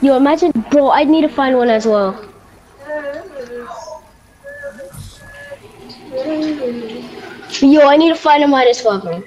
Yo, imagine, bro, I'd need to find one as well. Yo, I need to find a minus weapon.